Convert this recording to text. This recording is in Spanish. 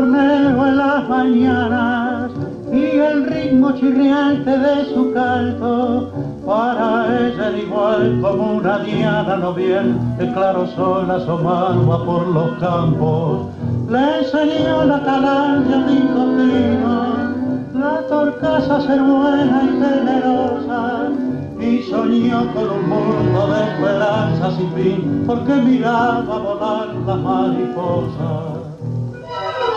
las mañanas y el ritmo chirriante de su canto. Para ella era igual como una diana no bien el claro sol asomaba por los campos. Le enseñó la calandria un la torcasa ser buena y generosa y soñó con un mundo de esperanza sin fin porque miraba volar las mariposas